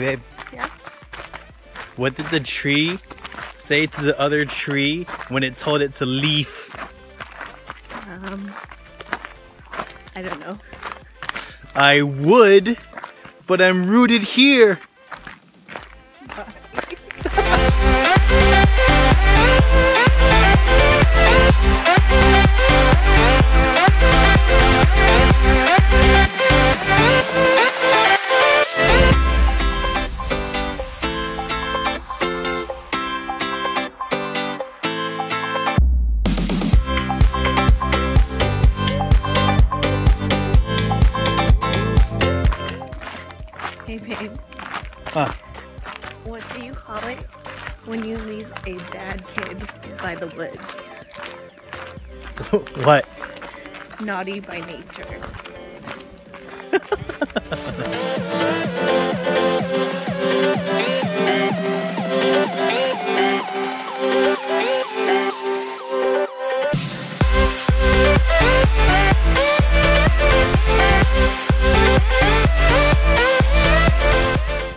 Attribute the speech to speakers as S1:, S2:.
S1: Hey, babe.
S2: Yeah.
S1: What did the tree say to the other tree when it told it to leaf?
S2: Um, I don't know.
S1: I would, but I'm rooted here.
S2: Hey, babe.
S1: Huh.
S2: What do you call it when you leave a bad kid by the woods?
S1: what?
S2: Naughty by nature.